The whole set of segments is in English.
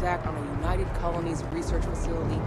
attack on a United Colonies research facility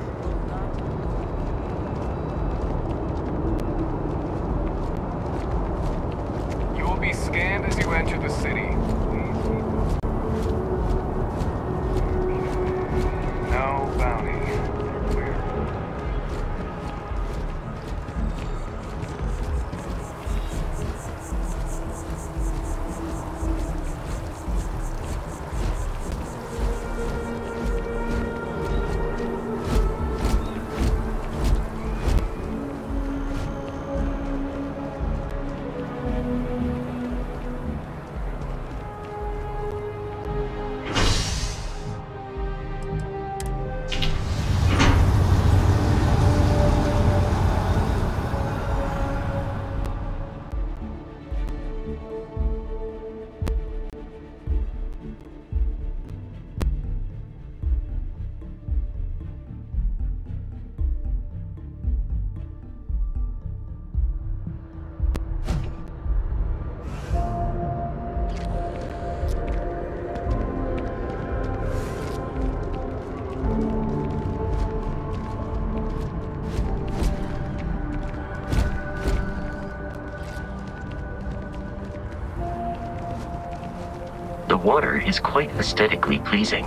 The water is quite aesthetically pleasing,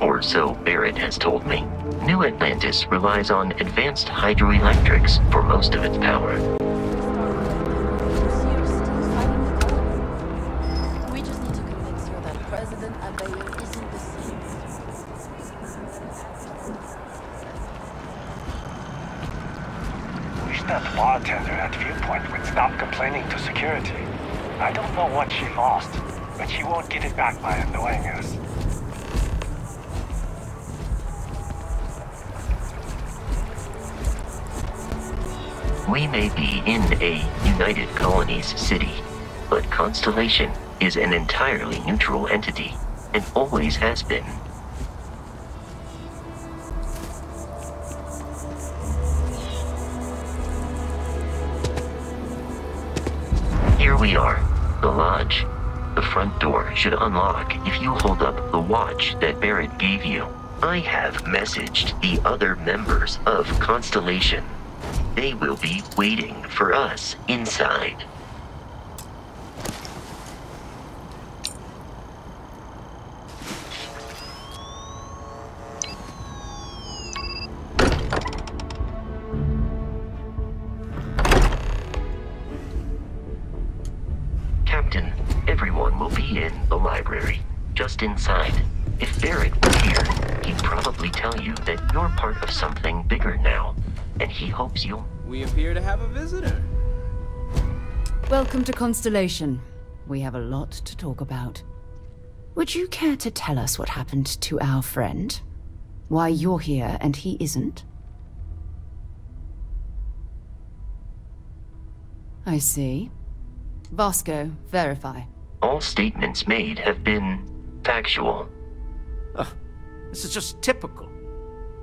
or so Barrett has told me. New Atlantis relies on advanced hydroelectrics for most of its power. Is an entirely neutral entity and always has been. Here we are, the lodge. The front door should unlock if you hold up the watch that Barrett gave you. I have messaged the other members of Constellation. They will be waiting for us inside. And he hopes you'll We appear to have a visitor. Welcome to Constellation. We have a lot to talk about. Would you care to tell us what happened to our friend? Why you're here and he isn't? I see. Vasco, verify. All statements made have been factual. This is just typical.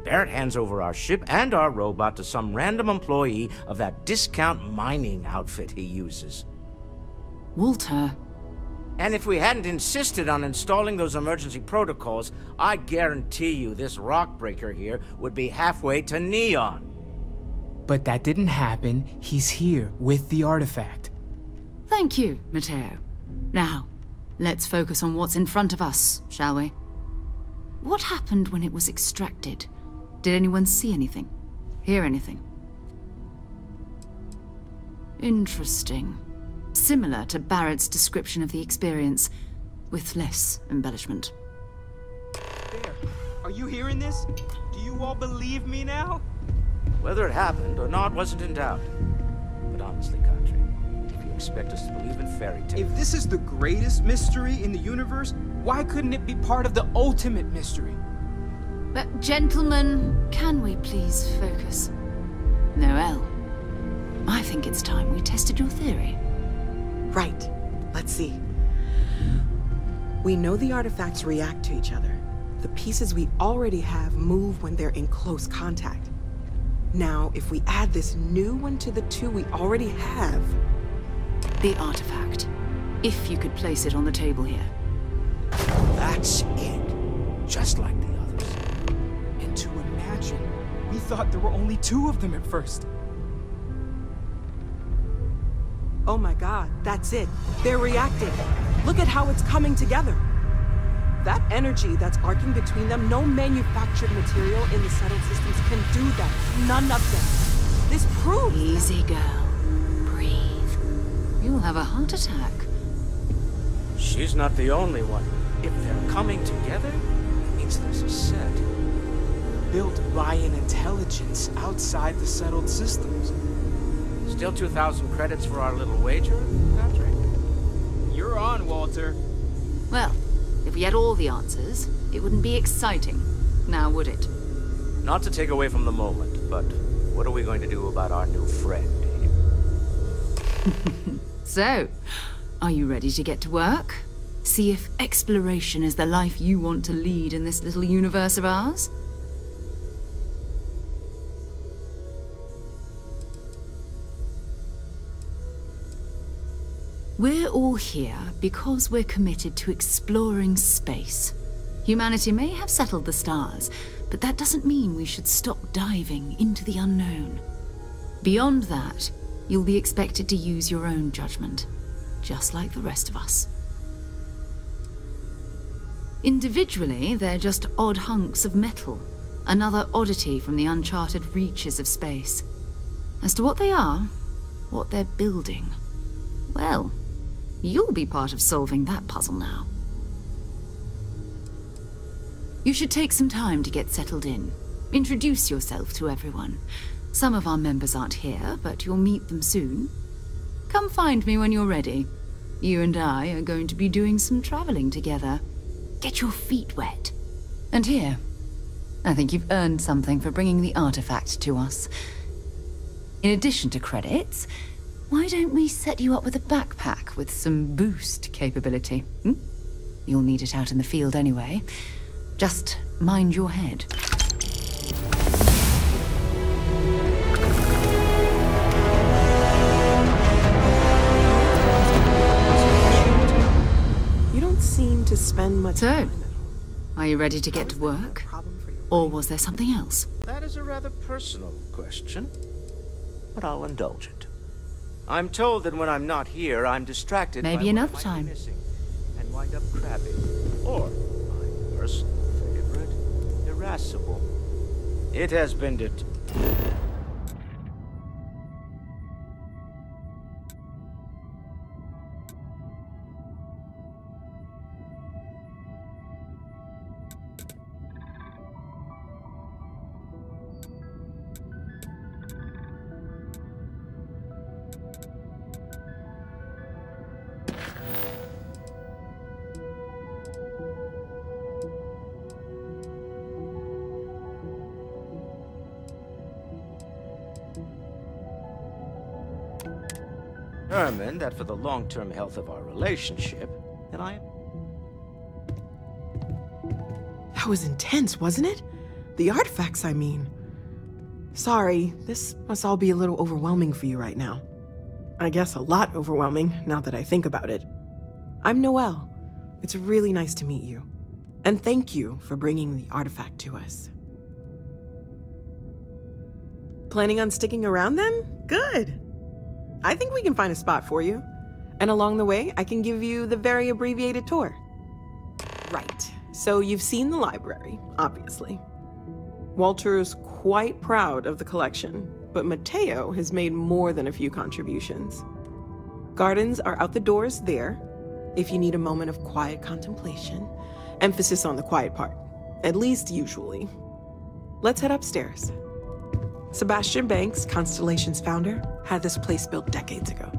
Barrett hands over our ship and our robot to some random employee of that discount mining outfit he uses. Walter, And if we hadn't insisted on installing those emergency protocols, I guarantee you this rock breaker here would be halfway to Neon. But that didn't happen. He's here with the artifact. thank you, Matteo. Now, let's focus on what's in front of us, shall we? What happened when it was extracted? Did anyone see anything? Hear anything? Interesting. Similar to Barrett's description of the experience, with less embellishment. There. Are you hearing this? Do you all believe me now? Whether it happened or not wasn't in doubt. But honestly, Country, if you expect us to believe in fairy tales... If this is the greatest mystery in the universe, why couldn't it be part of the ultimate mystery? But, gentlemen, can we please focus? Noel, I think it's time we tested your theory. Right. Let's see. We know the artifacts react to each other. The pieces we already have move when they're in close contact. Now, if we add this new one to the two we already have, The artifact. If you could place it on the table here. That's it. just like. And to we thought there were only two of them at first. Oh my god, that's it. They're reacting. Look at how it's coming together. That energy that's arcing between them, no manufactured material in the settled systems can do that. None of them. This proves. Easy, girl. Breathe. You'll have a heart attack. She's not the only one. If they're coming together, it means there's a set. Built by an intelligence outside the settled systems. Still 2,000 credits for our little wager, Patrick? You're on, Walter. Well, if we had all the answers, it wouldn't be exciting. Now, would it? Not to take away from the moment, but what are we going to do about our new friend here? So, are you ready to get to work? See if exploration is the life you want to lead in this little universe of ours? We're all here because we're committed to exploring space. Humanity may have settled the stars, but that doesn't mean we should stop diving into the unknown. Beyond that, you'll be expected to use your own judgment, just like the rest of us. Individually, they're just odd hunks of metal, another oddity from the uncharted reaches of space. As to what they are, what they're building, well, you'll be part of solving that puzzle now. You should take some time to get settled in. Introduce yourself to everyone. Some of our members aren't here, but you'll meet them soon. Come find me when you're ready. You and I are going to be doing some traveling together. Get your feet wet. And here, I think you've earned something for bringing the artifact to us. In addition to credits, why don't we set you up with a backpack with some boost capability? Hmm? You'll need it out in the field anyway. Just mind your head. You don't seem to spend much So, time at. Are you ready to get to work? Problem for your Or was there something else? That is a rather personal question, but I'll indulge it. I'm told that when I'm not here, I'm distracted Maybe another time. missing and wind up crabbing. Or, my personal favorite, irascible. It has been det... determined that for the long-term health of our relationship, that I That was intense, wasn't it? The artifacts, I mean. Sorry, this must all be a little overwhelming for you right now. I guess a lot overwhelming, now that I think about it. I'm Noel. It's really nice to meet you. And thank you for bringing the artifact to us. Planning on sticking around then? Good. I think we can find a spot for you. And along the way, I can give you the very abbreviated tour. Right. So you've seen the library, obviously. Walter's quite proud of the collection, but Matteo has made more than a few contributions. Gardens are out the doors there, if you need a moment of quiet contemplation. Emphasis on the quiet part, at least usually. Let's head upstairs. Sebastian Banks, Constellation's founder, had this place built decades ago.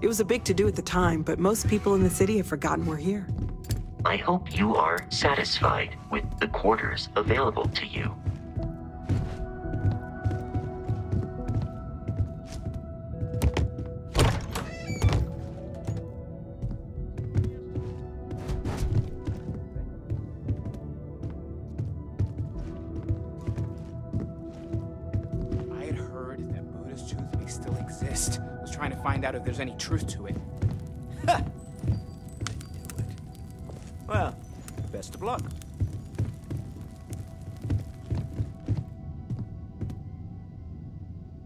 It was a big to do at the time, but most people in the city have forgotten we're here. I hope you are satisfied with the quarters available to you. Find out if there's any truth to it. Well, Best of luck.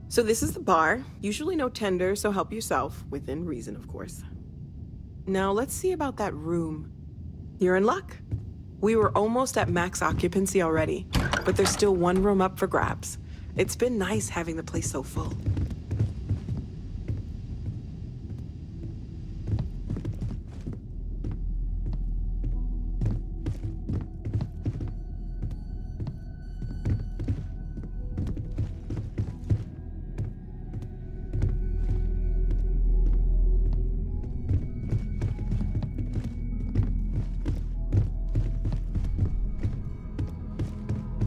So this is the bar. Usually no tender, so help yourself, within reason, of course. Now let's see about that room. You're in luck. We were almost at max occupancy already, but there's still one room up for grabs. It's been nice having the place so full.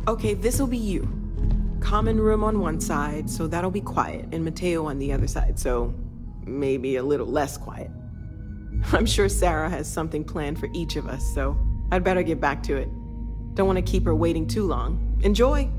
Okay, this'll be you. Common room on one side, so that'll be quiet, and Matteo on the other side, so maybe a little less quiet. I'm sure Sarah has something planned for each of us, so I'd better get back to it. Don't want to keep her waiting too long. Enjoy!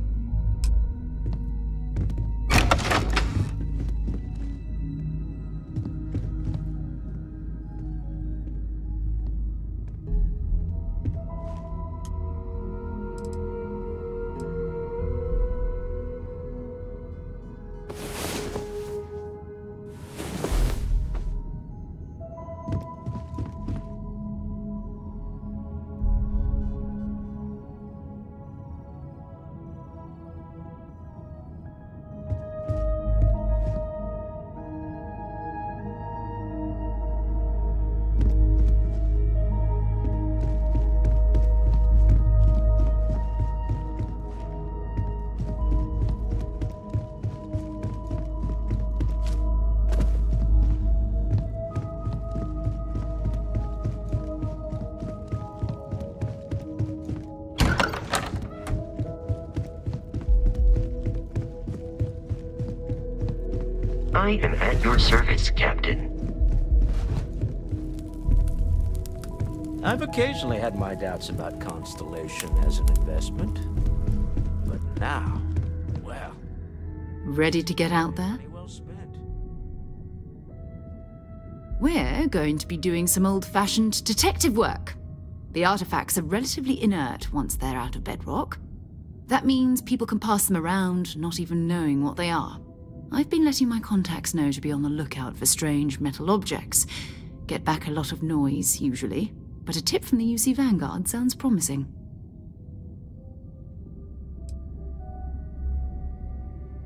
I am at your service, Captain. I've occasionally had my doubts about Constellation as an investment. But now, well, Ready to get out there? well spent. We're going to be doing some old fashioned detective work. The artifacts are relatively inert once they're out of bedrock. That means people can pass them around, not even knowing what they are. I've been letting my contacts know to be on the lookout for strange metal objects. Get back a lot of noise, usually, but a tip from the UC Vanguard sounds promising.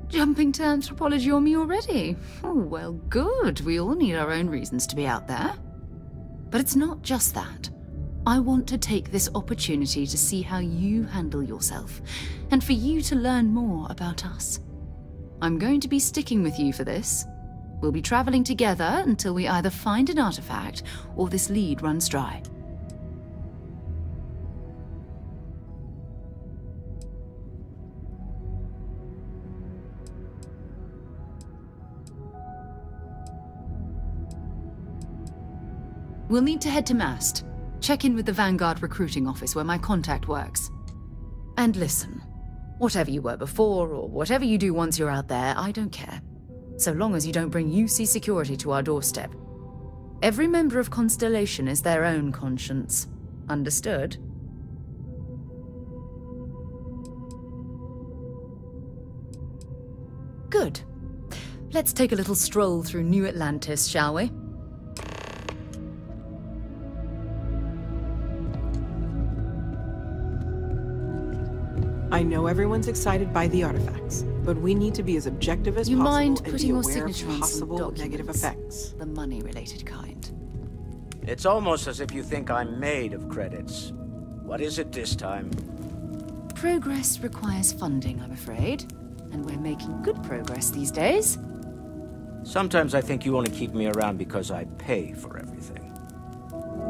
Jumping to anthropology on me already? Oh, well, good. We all need our own reasons to be out there. But it's not just that. I want to take this opportunity to see how you handle yourself, and for you to learn more about us. I'm going to be sticking with you for this. We'll be traveling together until we either find an artifact or this lead runs dry. We'll need to head to Mast. Check in with the Vanguard recruiting office where my contact works. And listen, whatever you were before or whatever you do once you're out there, I don't care. So long as you don't bring UC security to our doorstep. Every member of Constellation is their own conscience. Understood? Good. Let's take a little stroll through New Atlantis, shall we? Know everyone's excited by the artifacts, but we need to be as objective as You possible mind and putting be your aware signature of possible negative effects. The money-related kind. It's almost as if you think I'm made of credits. What is it this time? Progress requires funding, I'm afraid. And we're making good progress these days. Sometimes I think you only keep me around because I pay for everything.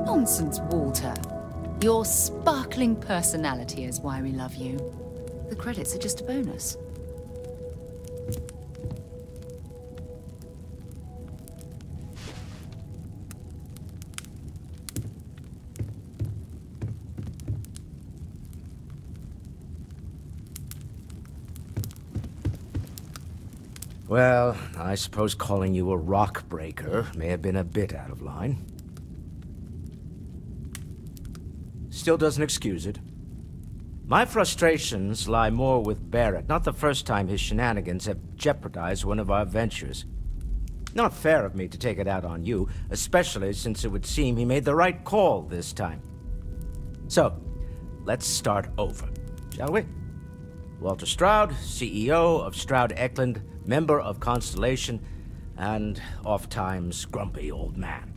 Nonsense, Walter. Your sparkling personality is why we love you. The credits are just a bonus. Well, I suppose calling you a rock breaker may have been a bit out of line. still doesn't excuse it. My frustrations lie more with Barrett, not the first time his shenanigans have jeopardized one of our ventures. Not fair of me to take it out on you, especially since it would seem he made the right call this time. So, let's start over, shall we? Walter Stroud, CEO of Stroud Eklund, member of Constellation, and oft times grumpy old man.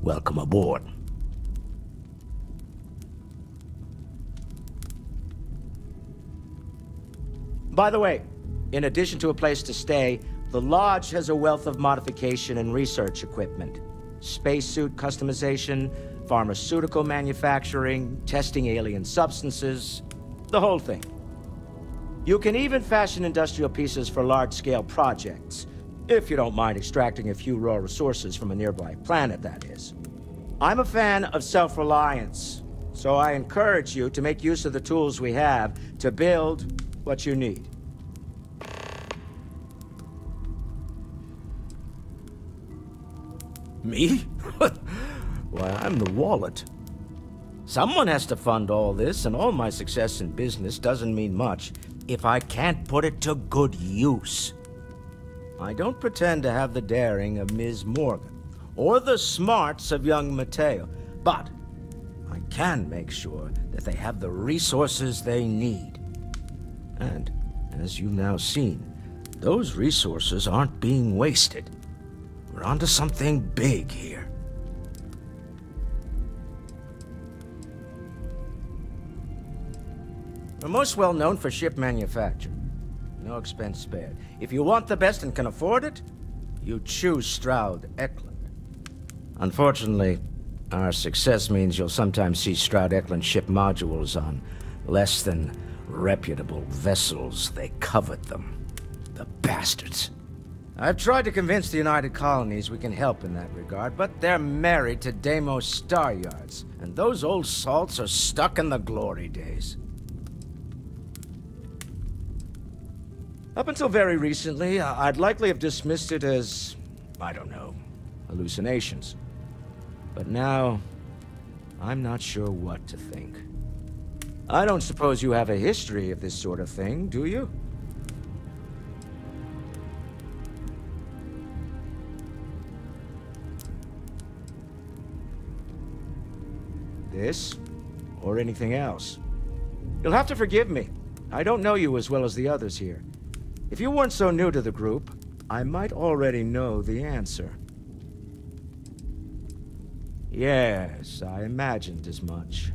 Welcome aboard. By the way, in addition to a place to stay, the Lodge has a wealth of modification and research equipment. Spacesuit customization, pharmaceutical manufacturing, testing alien substances, the whole thing. You can even fashion industrial pieces for large-scale projects, if you don't mind extracting a few raw resources from a nearby planet, that is. I'm a fan of self-reliance, so I encourage you to make use of the tools we have to build what you need. Me? Why, I'm the wallet. Someone has to fund all this, and all my success in business doesn't mean much if I can't put it to good use. I don't pretend to have the daring of Ms. Morgan, or the smarts of young Matteo, but I can make sure that they have the resources they need. And, as you've now seen, those resources aren't being wasted. We're onto something big here. We're most well known for ship manufacture. No expense spared. If you want the best and can afford it, you choose Stroud Eklund. Unfortunately, our success means you'll sometimes see Stroud Eklund ship modules on less than reputable vessels. They covet them. The bastards. I've tried to convince the United Colonies we can help in that regard, but they're married to Deimos Star Yards, and those old salts are stuck in the glory days. Up until very recently, I'd likely have dismissed it as, I don't know, hallucinations. But now, I'm not sure what to think. I don't suppose you have a history of this sort of thing, do you? This, or anything else. You'll have to forgive me. I don't know you as well as the others here. If you weren't so new to the group, I might already know the answer. Yes, I imagined as much.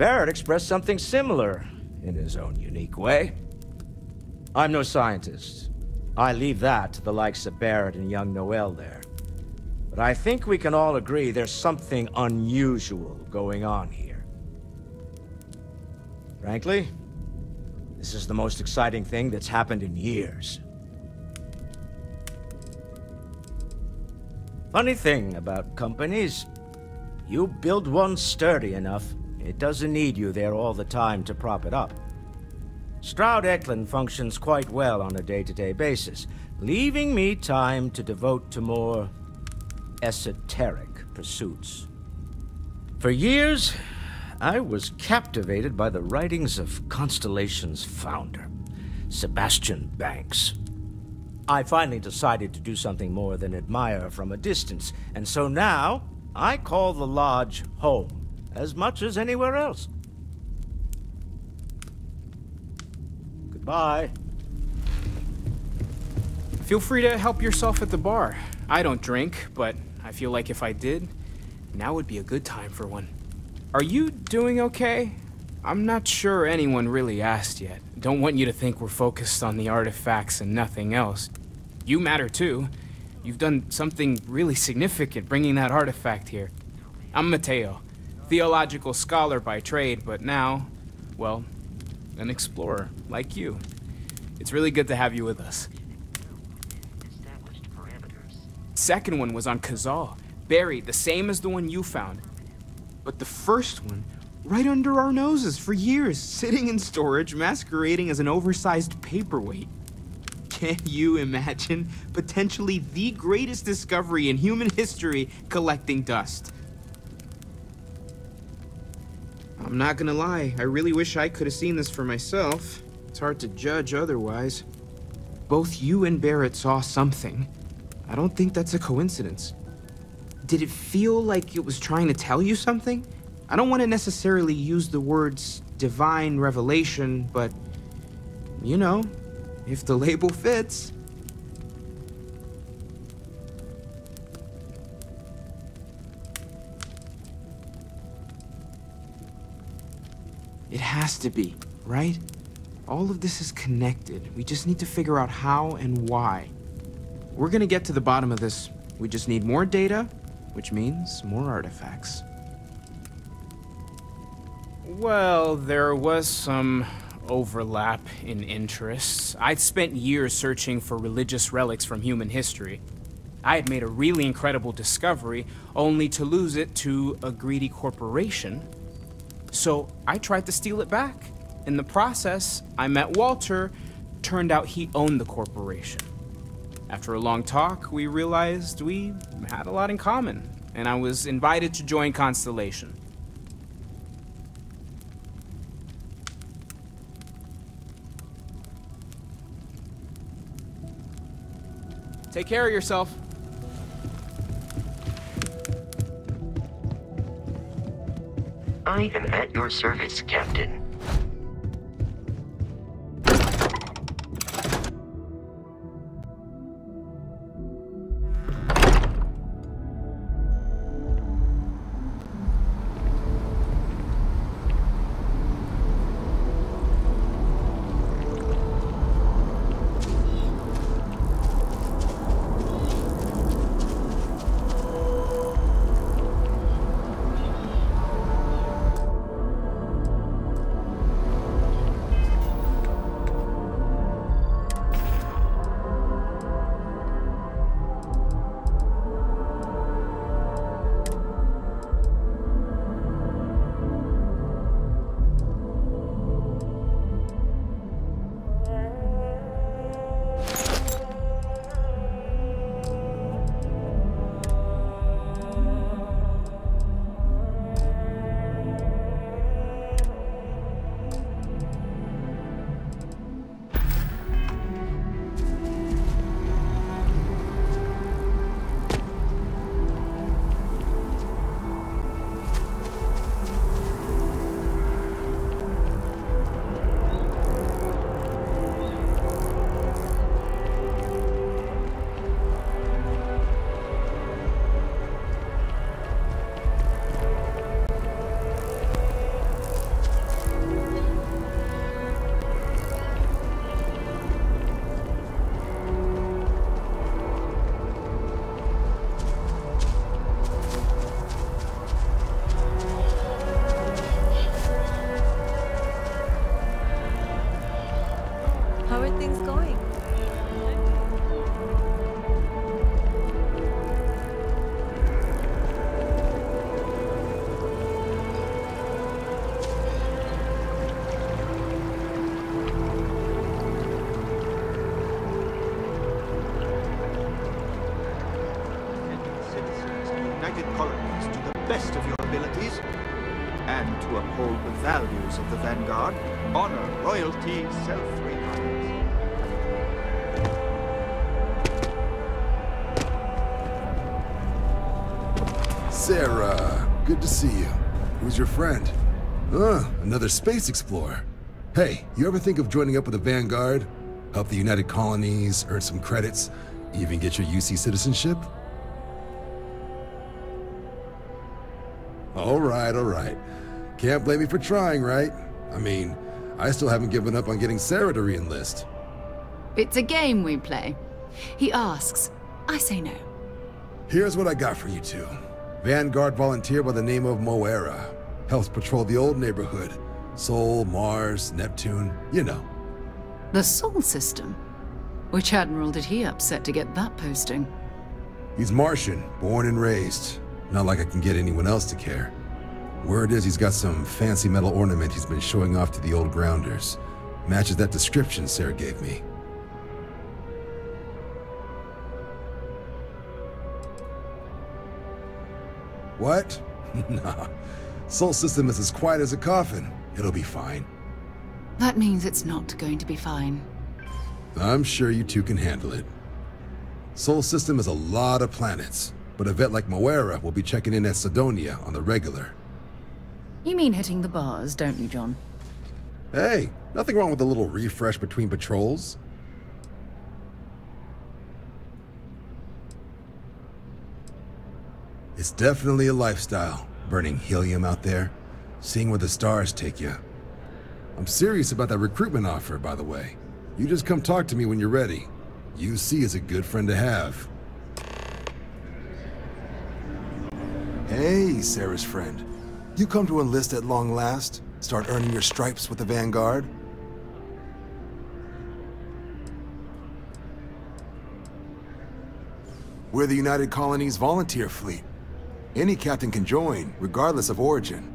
Barrett expressed something similar, in his own unique way. I'm no scientist. I leave that to the likes of Barrett and young Noel there. But I think we can all agree there's something unusual going on here. Frankly, this is the most exciting thing that's happened in years. Funny thing about companies, you build one sturdy enough, it doesn't need you there all the time to prop it up. Stroud Eklund functions quite well on a day-to-day -day basis, leaving me time to devote to more esoteric pursuits. For years, I was captivated by the writings of Constellation's founder, Sebastian Banks. I finally decided to do something more than admire from a distance, and so now I call the Lodge home as much as anywhere else. Goodbye. Feel free to help yourself at the bar. I don't drink, but I feel like if I did, now would be a good time for one. Are you doing okay? I'm not sure anyone really asked yet. Don't want you to think we're focused on the artifacts and nothing else. You matter too. You've done something really significant bringing that artifact here. I'm Matteo, theological scholar by trade, but now, well, an explorer like you. It's really good to have you with us. Second one was on Kazal, buried, the same as the one you found. But the first one, right under our noses for years, sitting in storage, masquerading as an oversized paperweight. Can you imagine potentially the greatest discovery in human history collecting dust? I'm not gonna lie, I really wish I could have seen this for myself. It's hard to judge otherwise. Both you and Barrett saw something. I don't think that's a coincidence. Did it feel like it was trying to tell you something? I don't want to necessarily use the words divine revelation, but you know, if the label fits. It has to be, right? All of this is connected. We just need to figure out how and why. We're gonna get to the bottom of this. We just need more data, which means more artifacts. Well, there was some overlap in interests. I'd spent years searching for religious relics from human history. I had made a really incredible discovery, only to lose it to a greedy corporation. So I tried to steal it back. In the process, I met Walter. Turned out he owned the corporation. After a long talk, we realized we had a lot in common, and I was invited to join Constellation. Take care of yourself. I am at your service, Captain. Good to see you. Who's your friend? Uh, another space explorer. Hey, you ever think of joining up with the Vanguard? Help the United Colonies, earn some credits, even get your UC citizenship? All right, all right. Can't blame me for trying, right? I mean, I still haven't given up on getting Sarah to re-enlist. It's a game we play. He asks, I say no. Here's what I got for you two. Vanguard volunteer by the name of Moara. Helps patrol the old neighborhood. Sol, Mars, Neptune, you know. The Sol system? Which admiral did he upset to get that posting? He's Martian, born and raised. Not like I can get anyone else to care. Word is he's got some fancy metal ornament he's been showing off to the old grounders. Matches that description Sarah gave me. What? nah. Sol System is as quiet as a coffin. It'll be fine. That means it's not going to be fine. I'm sure you two can handle it. Sol System has a lot of planets, but a vet like Moara will be checking in at Cydonia on the regular. You mean hitting the bars, don't you, John? Hey, nothing wrong with a little refresh between patrols. It's definitely a lifestyle, burning helium out there, seeing where the stars take you. I'm serious about that recruitment offer, by the way. You just come talk to me when you're ready. UC is a good friend to have. Hey, Sarah's friend. You come to enlist at long last? Start earning your stripes with the Vanguard? We're the United Colonies Volunteer Fleet. Any captain can join, regardless of origin.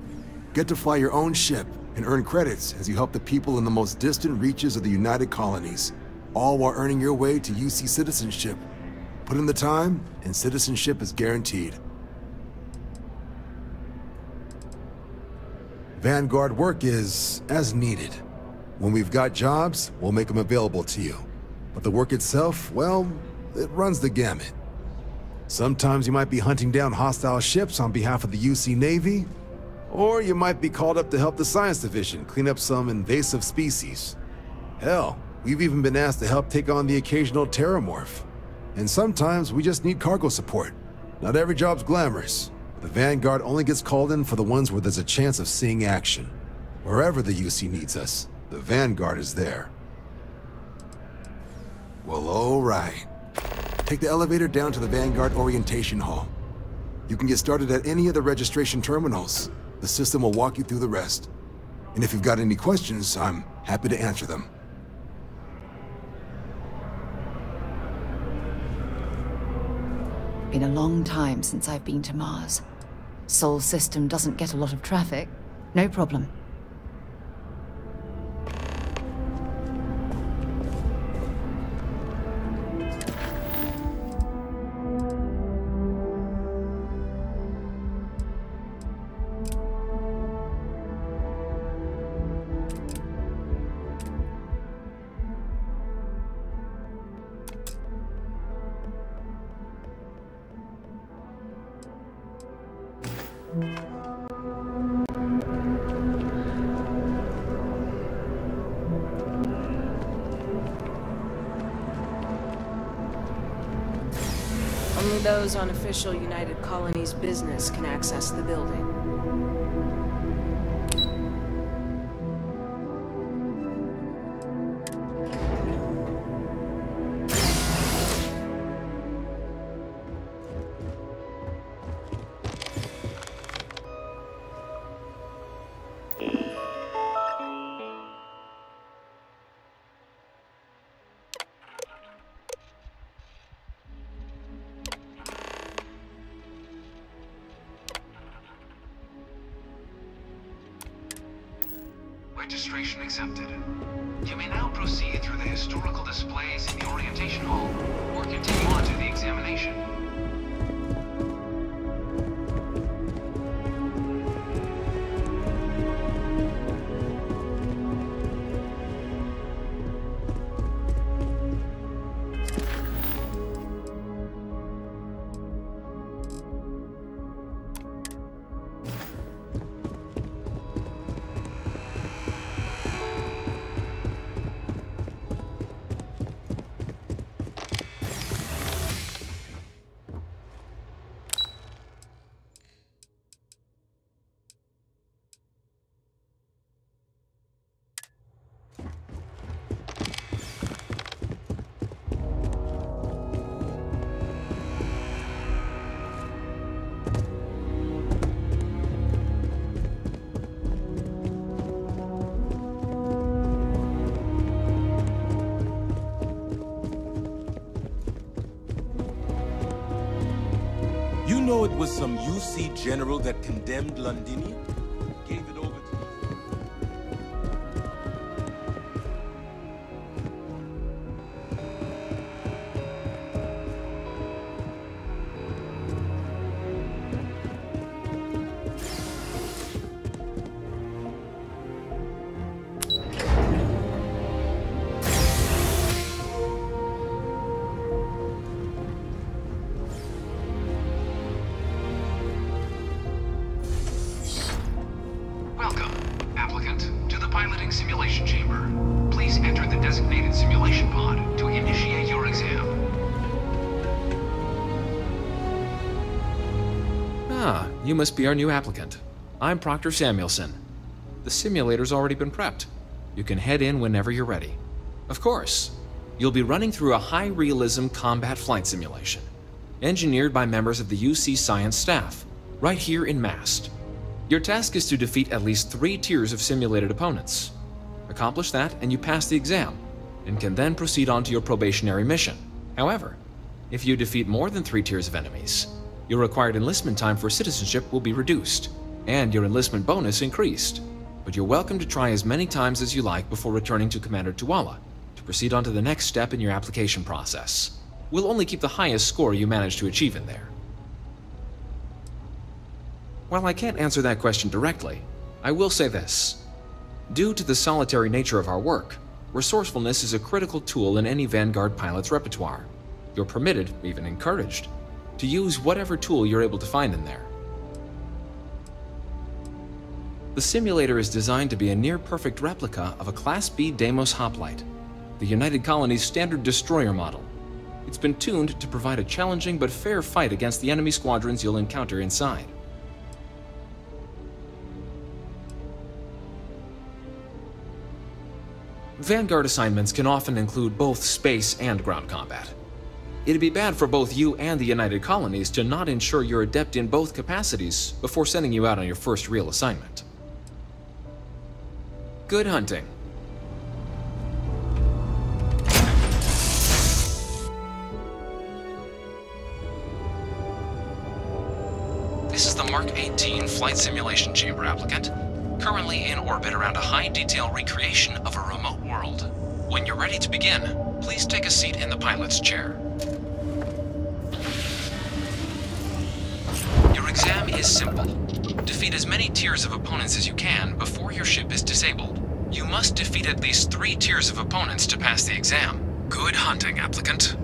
Get to fly your own ship and earn credits as you help the people in the most distant reaches of the United Colonies, all while earning your way to UC citizenship. Put in the time, and citizenship is guaranteed. Vanguard work is as needed. When we've got jobs, we'll make them available to you. But the work itself, well, it runs the gamut. Sometimes you might be hunting down hostile ships on behalf of the UC Navy, or you might be called up to help the Science Division clean up some invasive species. Hell, we've even been asked to help take on the occasional terramorph. And sometimes we just need cargo support. Not every job's glamorous. The Vanguard only gets called in for the ones where there's a chance of seeing action. Wherever the UC needs us, the Vanguard is there. Well, alright. Take the elevator down to the Vanguard Orientation Hall. You can get started at any of the registration terminals. The system will walk you through the rest. And if you've got any questions, I'm happy to answer them. Been a long time since I've been to Mars. Sol system doesn't get a lot of traffic. No problem. Those on official United Colonies business can access the building. Was some UC general that condemned Londinium? You must be our new applicant. I'm Proctor Samuelson. The simulator's already been prepped. You can head in whenever you're ready. Of course, you'll be running through a high realism combat flight simulation, engineered by members of the UC Science staff, right here in MAST. Your task is to defeat at least three tiers of simulated opponents. Accomplish that, and you pass the exam, and can then proceed on to your probationary mission. However, if you defeat more than three tiers of enemies, your required enlistment time for citizenship will be reduced, and your enlistment bonus increased. But you're welcome to try as many times as you like before returning to Commander Tuala to proceed on to the next step in your application process. We'll only keep the highest score you manage to achieve in there. While I can't answer that question directly, I will say this. Due to the solitary nature of our work, resourcefulness is a critical tool in any Vanguard pilot's repertoire. You're permitted, even encouraged, to use whatever tool you're able to find in there. The simulator is designed to be a near-perfect replica of a Class B Deimos hoplite, the United Colony's standard destroyer model. It's been tuned to provide a challenging but fair fight against the enemy squadrons you'll encounter inside. Vanguard assignments can often include both space and ground combat. It'd be bad for both you and the United Colonies to not ensure you're adept in both capacities before sending you out on your first real assignment. Good hunting. This is the Mark 18 Flight Simulation Chamber applicant, currently in orbit around a high detail recreation of a remote world. When you're ready to begin, please take a seat in the pilot's chair. Your exam is simple. Defeat as many tiers of opponents as you can before your ship is disabled. You must defeat at least three tiers of opponents to pass the exam. Good hunting, applicant.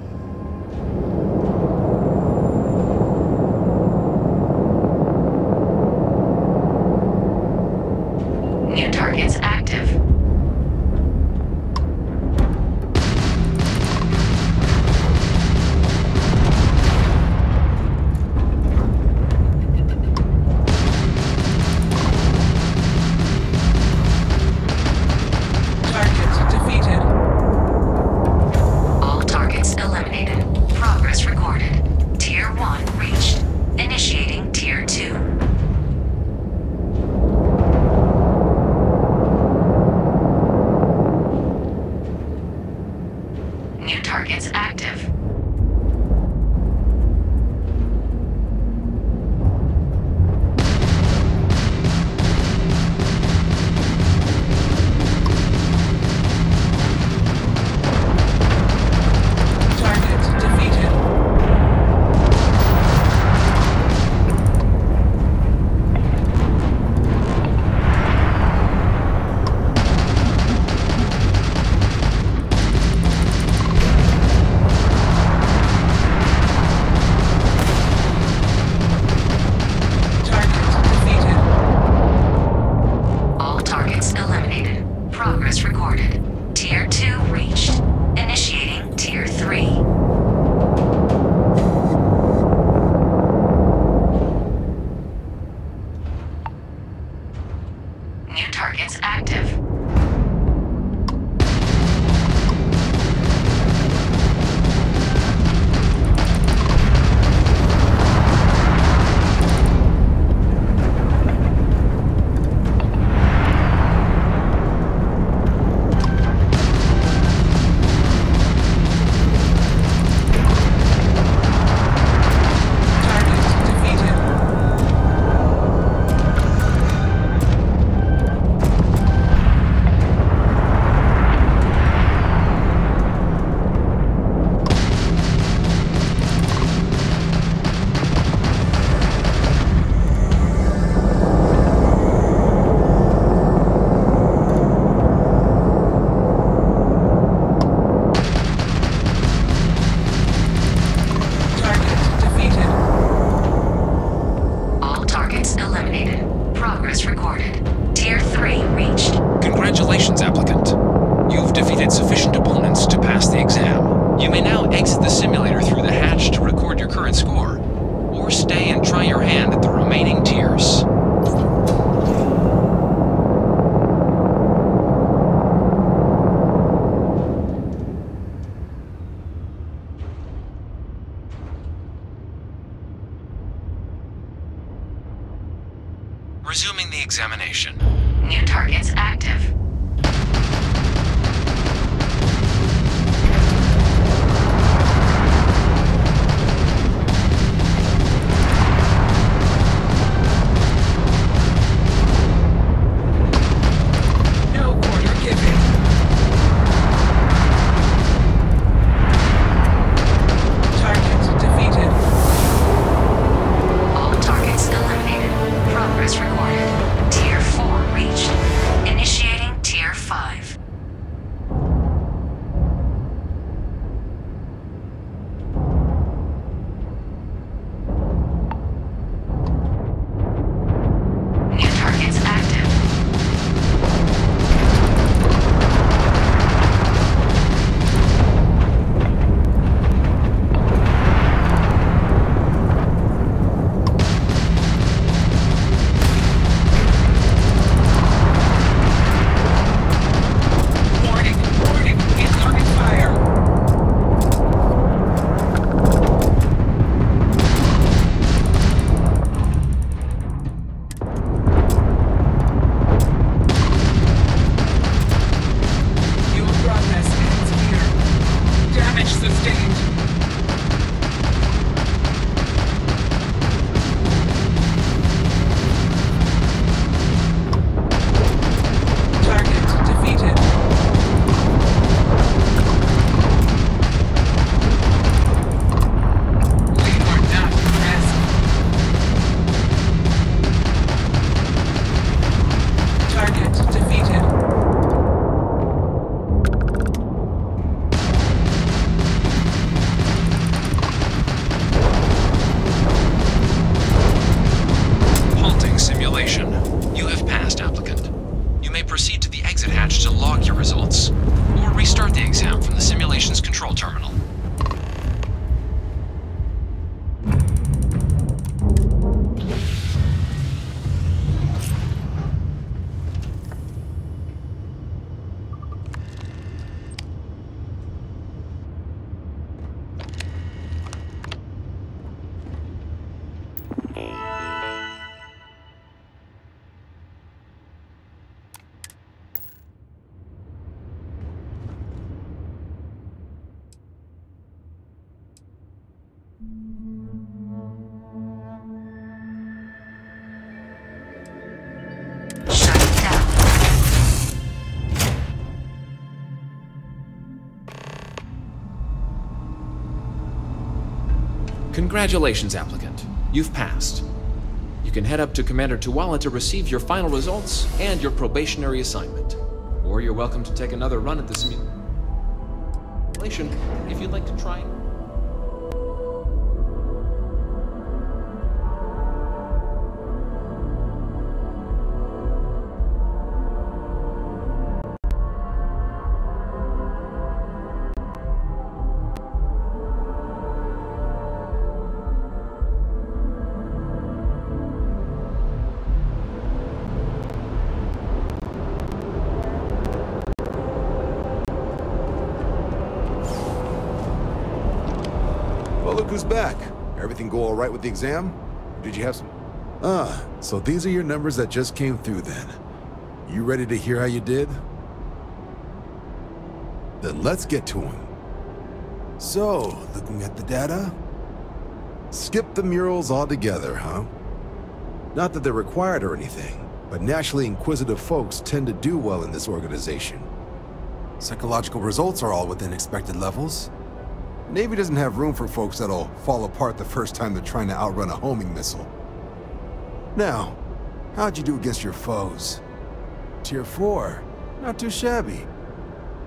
Congratulations, applicant. You've passed. You can head up to Commander Tuala to receive your final results and your probationary assignment. Or you're welcome to take another run at the simulation if you'd like to try. With the exam? Did you have some... Ah, so these are your numbers that just came through then. You ready to hear how you did? Then let's get to them. So, looking at the data? Skip the murals altogether, huh? Not that they're required or anything, but naturally inquisitive folks tend to do well in this organization. Psychological results are all within expected levels. Navy doesn't have room for folks that'll fall apart the first time they're trying to outrun a homing missile. Now, how'd you do against your foes? Tier 4. Not too shabby.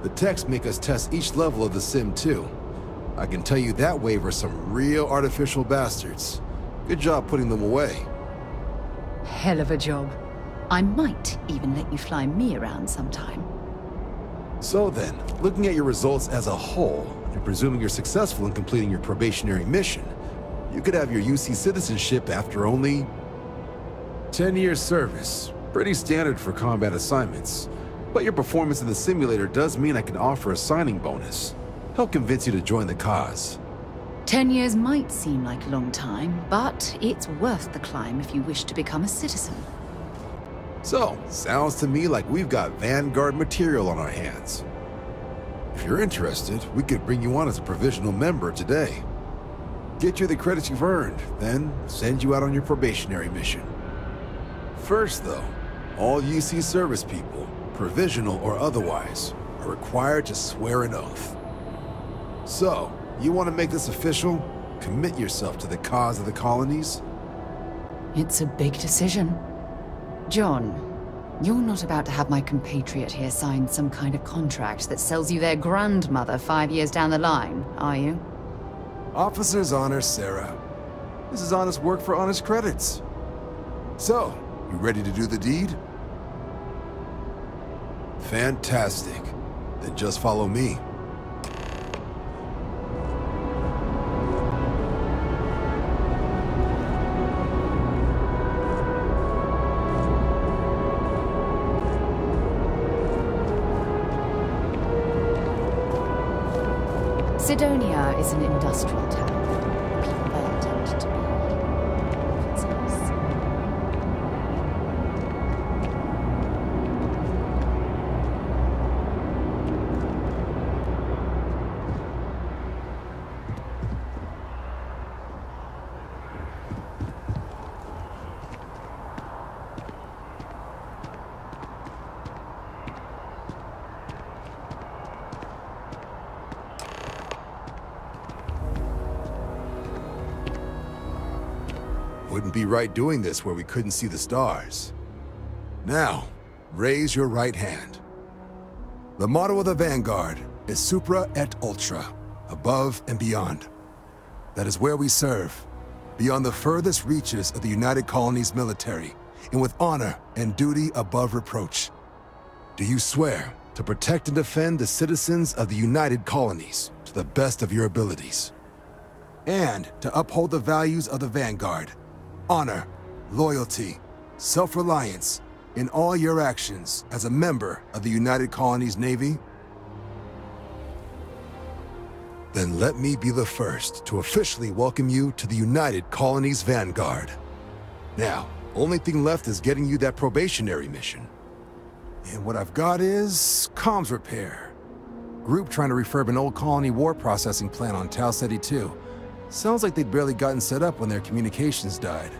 The techs make us test each level of the sim too. I can tell you that wave are some real artificial bastards. Good job putting them away. Hell of a job. I might even let you fly me around sometime. So then, looking at your results as a whole, and presuming you're successful in completing your probationary mission, you could have your UC citizenship after only 10 years service. Pretty standard for combat assignments. But your performance in the simulator does mean I can offer a signing bonus. Help convince you to join the cause. Ten years might seem like a long time, but it's worth the climb if you wish to become a citizen. So, sounds to me like we've got Vanguard material on our hands. If you're interested, we could bring you on as a provisional member today. Get you the credits you've earned, then send you out on your probationary mission. First, though, all UC service people, provisional or otherwise, are required to swear an oath. So, you want to make this official? Commit yourself to the cause of the colonies? It's a big decision. John, you're not about to have my compatriot here sign some kind of contract that sells you their grandmother five years down the line, are you? Officer's honor, Sarah. This is honest work for honest credits. So, you ready to do the deed? Fantastic. Then just follow me. Cydonia is an industrial town. Be right doing this where we couldn't see the stars. Now, raise your right hand. The motto of the Vanguard is Supra et Ultra, above and beyond. That is where we serve, beyond the furthest reaches of the United Colonies military, and with honor and duty above reproach. Do you swear to protect and defend the citizens of the United Colonies to the best of your abilities? And to uphold the values of the Vanguard, honor, loyalty, self-reliance in all your actions as a member of the United Colonies Navy? Then let me be the first to officially welcome you to the United Colonies Vanguard. Now, only thing left is getting you that probationary mission. And what I've got is comms repair. Group trying to refurb an old colony war processing plant on Tau Ceti 2. Sounds like they'd barely gotten set up when their communications died.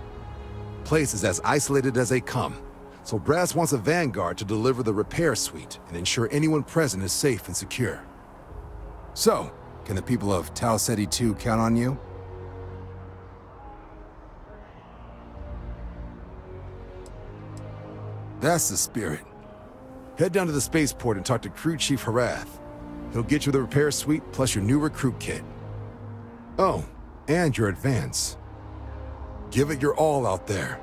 Place is as isolated as they come, so Brass wants a vanguard to deliver the repair suite and ensure anyone present is safe and secure. So, can the people of Tau Ceti 2 count on you? That's the spirit. Head down to the spaceport and talk to Crew Chief Harath. He'll get you the repair suite plus your new recruit kit. Oh, and your advance. Give it your all out there.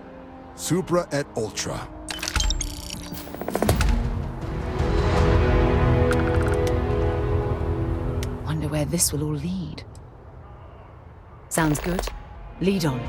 Supra et Ultra. Wonder where this will all lead. Sounds good. Lead on.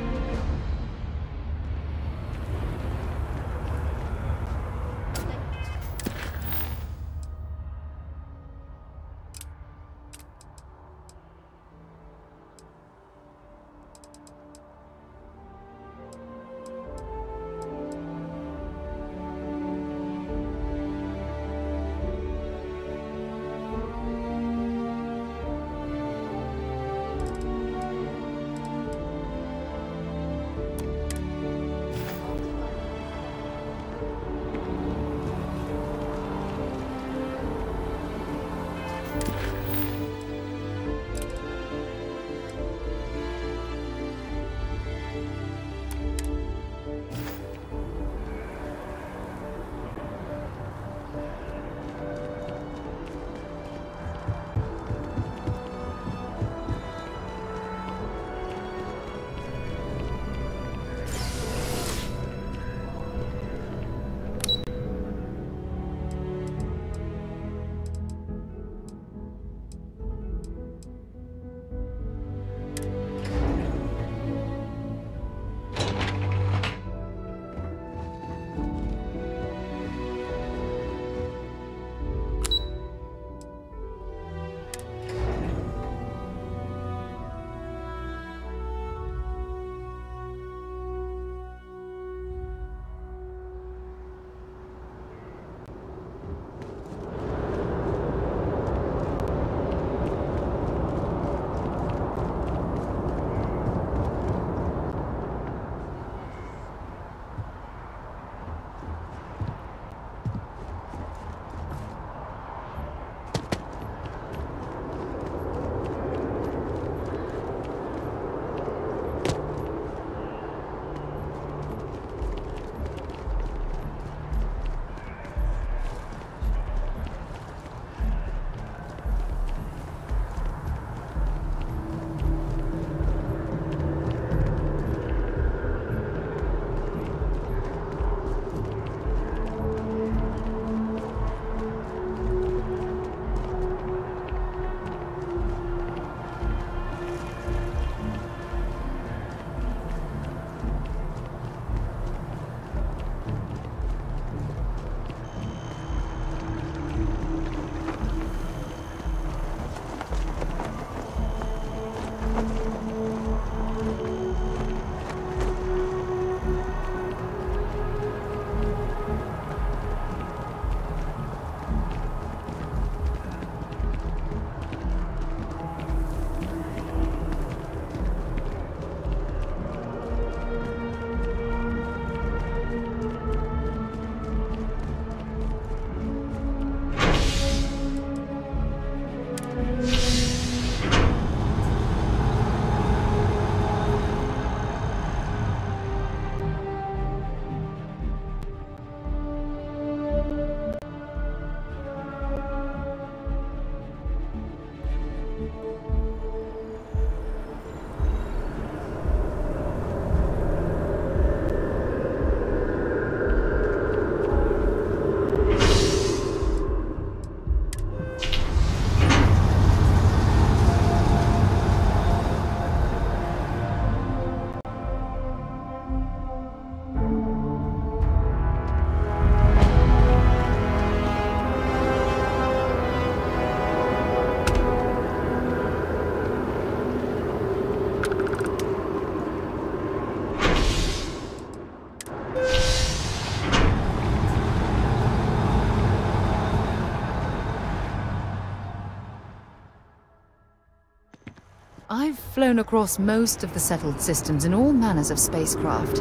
Flown across most of the settled systems in all manners of spacecraft,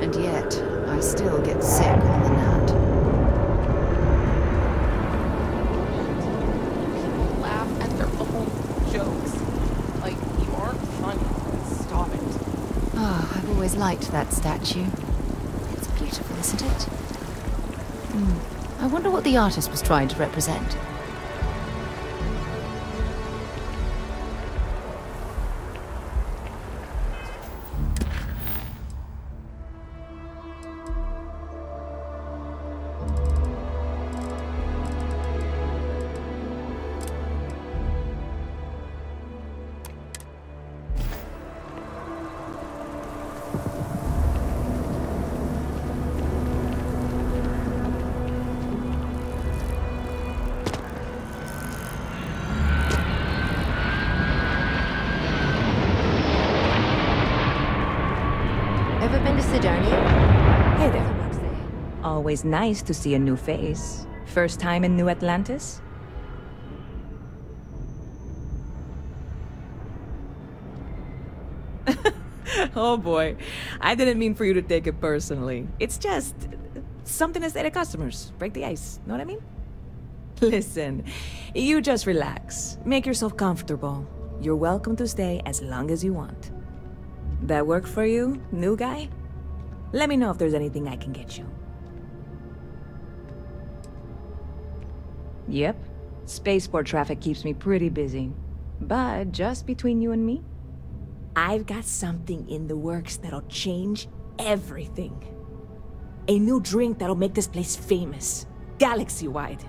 and yet I still get sick on the Nat. People laugh at their own jokes. Like, you aren't funny. Stop it. Ah, I've always liked that statue. It's beautiful, isn't it? Hmm. I wonder what the artist was trying to represent. Always nice to see a new face. First time in New Atlantis? oh boy. I didn't mean for you to take it personally. It's just something to say to customers. Break the ice. Know what I mean? Listen, you just relax. Make yourself comfortable. You're welcome to stay as long as you want. That work for you, new guy? Let me know if there's anything I can get you. Yep. Spaceport traffic keeps me pretty busy. But just between you and me, I've got something in the works that'll change everything. A new drink that'll make this place famous, galaxy wide.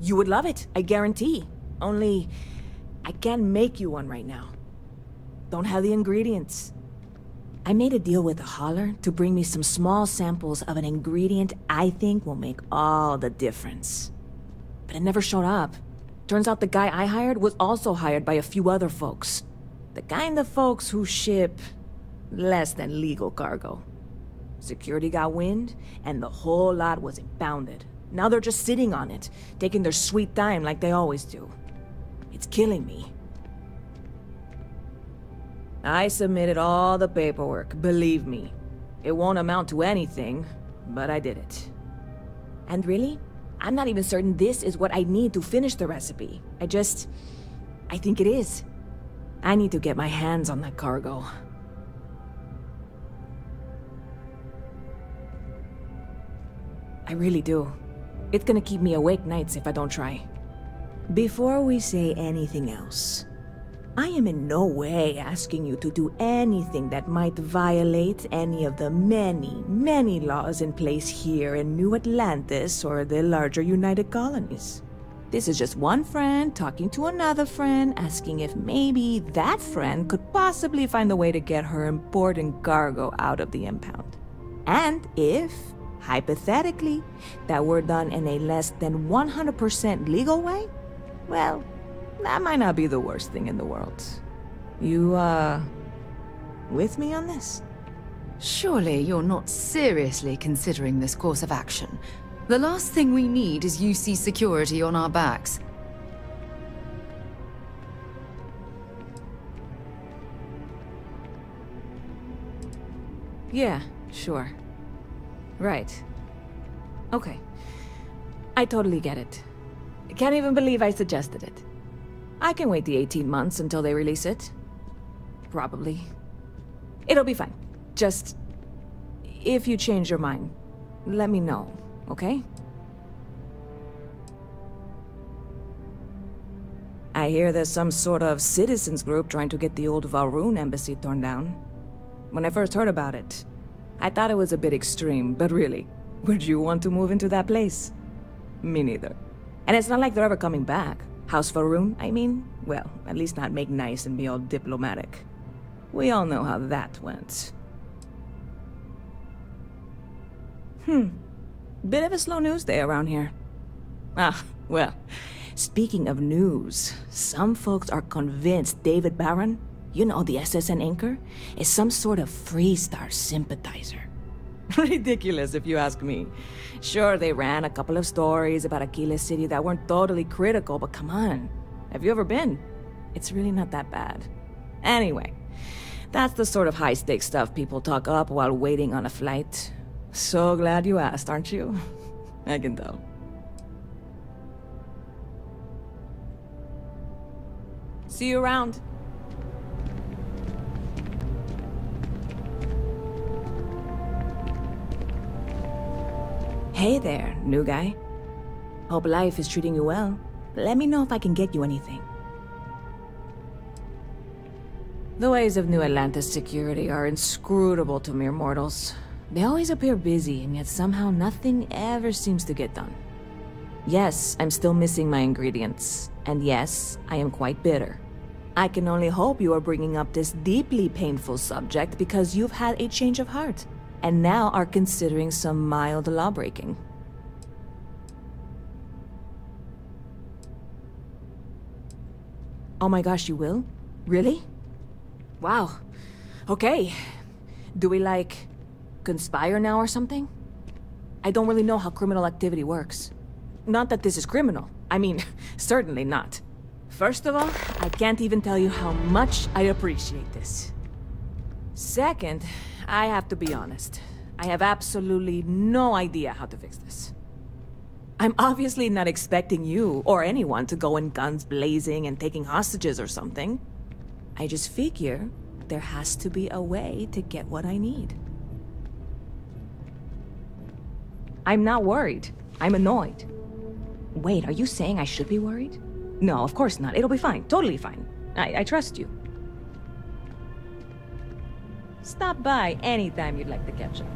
You would love it, I guarantee. Only, I can't make you one right now. Don't have the ingredients. I made a deal with the holler to bring me some small samples of an ingredient I think will make all the difference. But it never showed up. Turns out the guy I hired was also hired by a few other folks. The kind of folks who ship less than legal cargo. Security got wind, and the whole lot was impounded. Now they're just sitting on it, taking their sweet time like they always do. It's killing me. I submitted all the paperwork, believe me. It won't amount to anything, but I did it. And really, I'm not even certain this is what I need to finish the recipe. I just... I think it is. I need to get my hands on that cargo. I really do. It's gonna keep me awake nights if I don't try. Before we say anything else, I am in no way asking you to do anything that might violate any of the many, many laws in place here in New Atlantis or the larger United Colonies. This is just one friend talking to another friend, asking if maybe that friend could possibly find a way to get her important cargo out of the impound. And if, hypothetically, that were done in a less than 100% legal way, well, that might not be the worst thing in the world. You, uh, with me on this? Surely you're not seriously considering this course of action. The last thing we need is UC security on our backs. Yeah, sure. Right. Okay. I totally get it. Can't even believe I suggested it. I can wait the 18 months until they release it. Probably. It'll be fine. Just... If you change your mind, let me know, okay? I hear there's some sort of citizens group trying to get the old Va'ruun embassy torn down. When I first heard about it, I thought it was a bit extreme, but really, would you want to move into that place? Me neither. And it's not like they're ever coming back. House Va'ruun, I mean? Well, at least not make nice and be all diplomatic. We all know how that went. Hmm. Bit of a slow news day around here. Ah, well, speaking of news, some folks are convinced David Barron, you know, the SSN anchor, is some sort of Freestar sympathizer. Ridiculous, if you ask me. Sure, they ran a couple of stories about Aquila City that weren't totally critical, but come on. Have you ever been? It's really not that bad. Anyway, that's the sort of high stakes stuff people talk up while waiting on a flight. So glad you asked, aren't you? I can tell. See you around. Hey there, new guy. Hope life is treating you well. Let me know if I can get you anything. The ways of New Atlantis security are inscrutable to mere mortals. They always appear busy, and yet somehow nothing ever seems to get done. Yes, I'm still missing my ingredients. And yes, I am quite bitter. I can only hope you are bringing up this deeply painful subject because you've had a change of heart, and now are considering some mild lawbreaking. Oh my gosh, you will? Really? Wow. Okay. Do we, like, conspire now or something? I don't really know how criminal activity works. Not that this is criminal. I mean, certainly not. First of all, I can't even tell you how much I appreciate this. Second, I have to be honest. I have absolutely no idea how to fix this. I'm obviously not expecting you or anyone to go in guns blazing and taking hostages or something. I just figure there has to be a way to get what I need. I'm not worried. I'm annoyed. Wait, are you saying I should be worried? No, of course not. It'll be fine. Totally fine. I, I trust you. Stop by anytime you'd like to catch up.